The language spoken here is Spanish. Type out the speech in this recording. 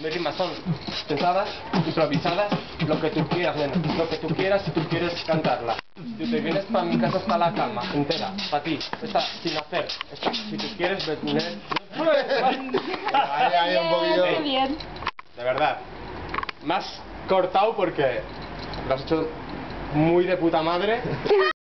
Mis rimas son pensadas, improvisadas, lo que tú quieras, nena, lo que tú quieras si tú quieres cantarla. Si te vienes para mi casa está la cama entera, para ti, está sin hacer. Está, si tú quieres venir... Ahí, ahí, un poquillo. Qué bien. De verdad. Más cortado porque lo has hecho muy de puta madre.